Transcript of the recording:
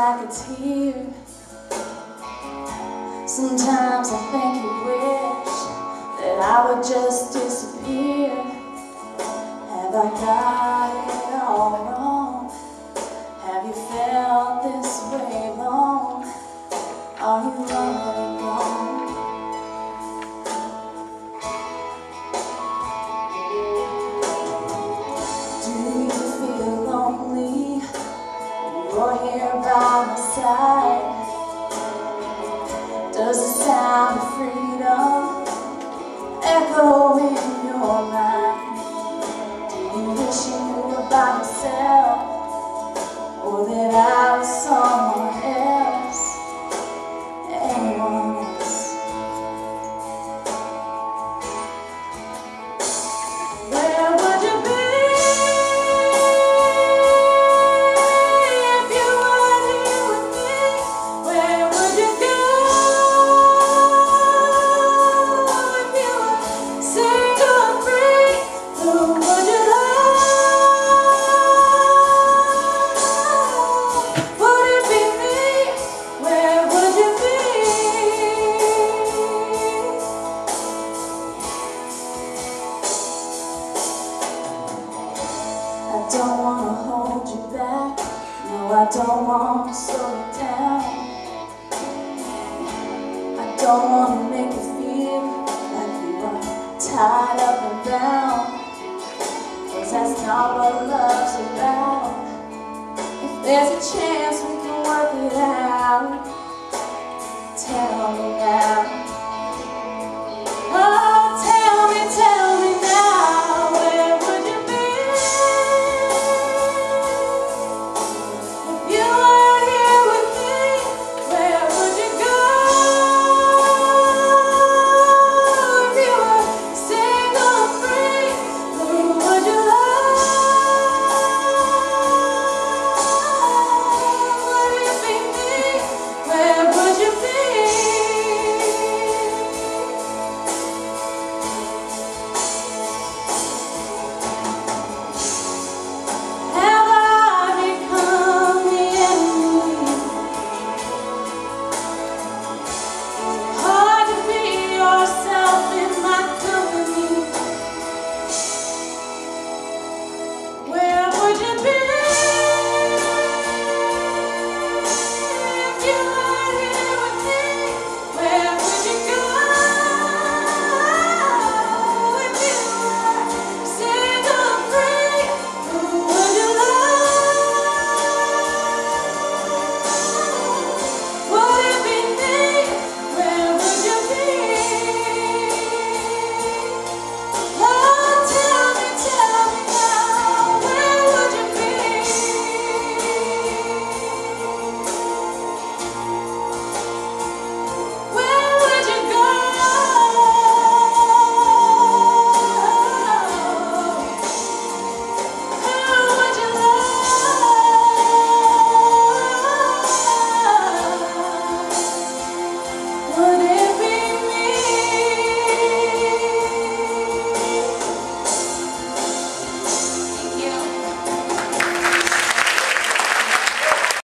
like a tear. Sometimes I think you wish That I would just disappear. Does the sound of freedom echo in I don't wanna hold you back. No, I don't wanna slow you down. I don't wanna make you feel like you are tied up and bound. Cause that's not what love's about. If there's a chance we can work it out, tell me now.